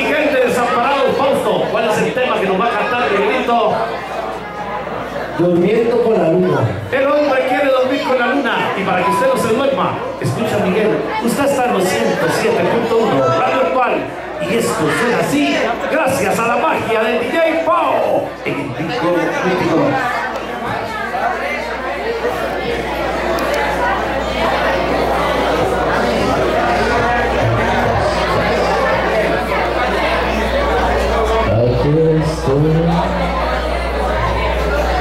mi gente de Desamparado Fausto, ¿cuál es el tema que nos va a cantar Miguelito? Durmiendo con la luna. El hombre quiere dormir con la luna y para que usted no se duerma, escucha Miguel, usted está en los 107.1, Radio Actual y esto suena así gracias a